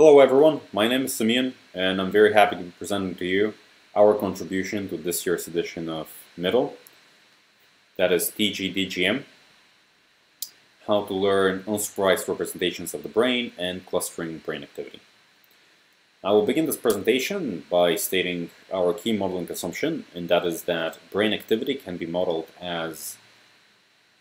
Hello everyone, my name is Simeon and I'm very happy to be presenting to you our contribution to this year's edition of MIDL, that is TGDGM, how to learn unsupervised representations of the brain and clustering brain activity. I will begin this presentation by stating our key modeling assumption, and that is that brain activity can be modeled as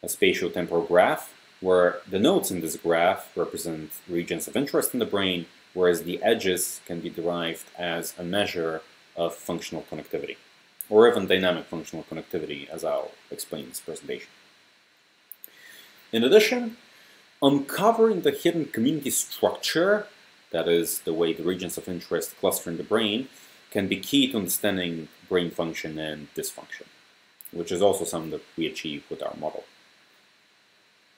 a spatial temporal graph, where the nodes in this graph represent regions of interest in the brain, whereas the edges can be derived as a measure of functional connectivity, or even dynamic functional connectivity, as I'll explain in this presentation. In addition, uncovering the hidden community structure that is the way the regions of interest cluster in the brain, can be key to understanding brain function and dysfunction, which is also something that we achieve with our model.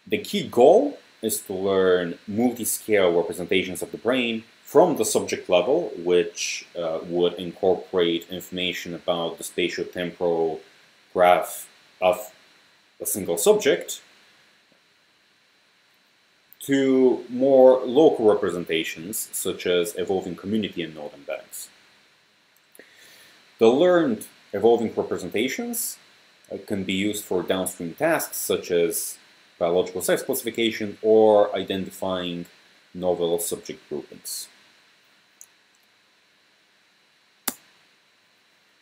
The key goal is to learn multi-scale representations of the brain from the subject level, which uh, would incorporate information about the spatiotemporal graph of a single subject, to more local representations, such as evolving community and node embeddings. The learned evolving representations uh, can be used for downstream tasks, such as biological sex classification or identifying novel subject groupings.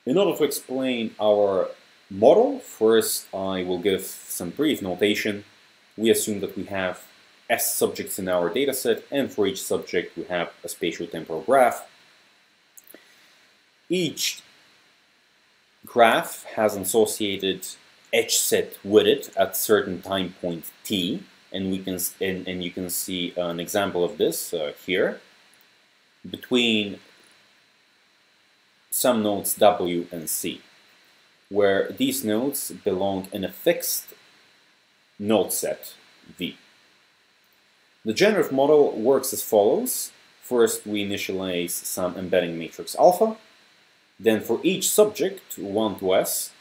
In order to explain our model, first I will give some brief notation. We assume that we have S subjects in our dataset, and for each subject we have a spatial temporal graph. Each graph has an associated edge set with it at certain time point t, and we can and, and you can see an example of this uh, here between some nodes W and C, where these nodes belong in a fixed node set V. The generative model works as follows. First, we initialize some embedding matrix alpha. Then for each subject, 1 to s,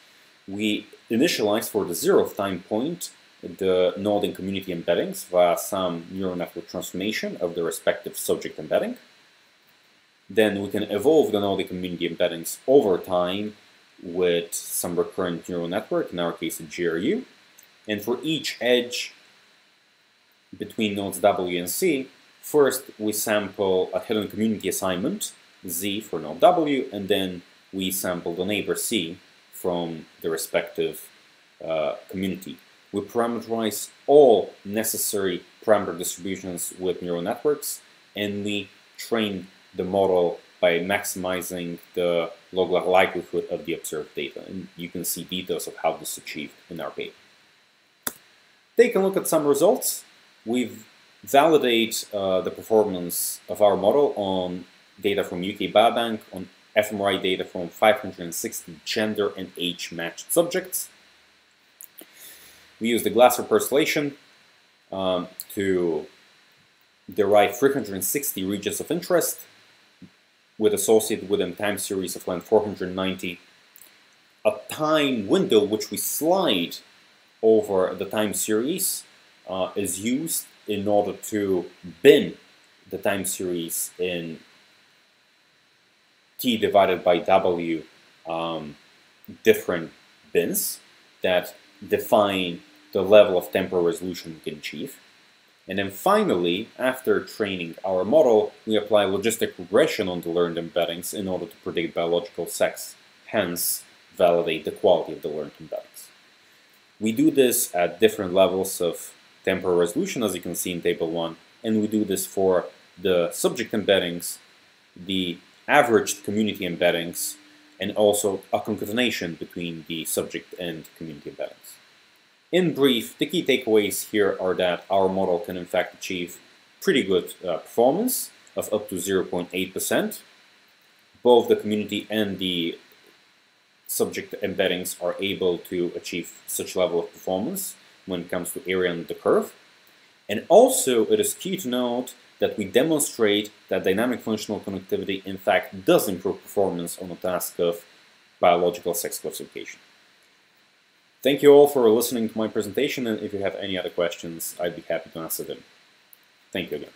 we initialize for the zeroth time point the node and community embeddings via some neural network transformation of the respective subject embedding. Then we can evolve the node and community embeddings over time with some recurrent neural network, in our case a GRU. And for each edge, between nodes W and C, first we sample a hidden community assignment, Z for node W, and then we sample the neighbor C from the respective uh, community. We parameterize all necessary parameter distributions with neural networks, and we train the model by maximizing the log likelihood of the observed data. And you can see details of how this is achieved in our paper. Take a look at some results we validate uh, the performance of our model on data from UK Biobank, on fMRI data from 560 gender and age matched subjects. We use the Glasser parcellation um, to derive 360 regions of interest with associated with them time series of length 490, a time window which we slide over the time series uh, is used in order to bin the time series in t divided by w um, different bins that define the level of temporal resolution we can achieve. And then finally, after training our model, we apply logistic regression on the learned embeddings in order to predict biological sex, hence validate the quality of the learned embeddings. We do this at different levels of temporal resolution, as you can see in table 1. And we do this for the subject embeddings, the averaged community embeddings, and also a concatenation between the subject and community embeddings. In brief, the key takeaways here are that our model can in fact achieve pretty good uh, performance of up to 0.8%. Both the community and the subject embeddings are able to achieve such level of performance when it comes to area under the curve. And also, it is key to note that we demonstrate that dynamic functional connectivity in fact does improve performance on the task of biological sex classification. Thank you all for listening to my presentation, and if you have any other questions, I'd be happy to answer them. Thank you again.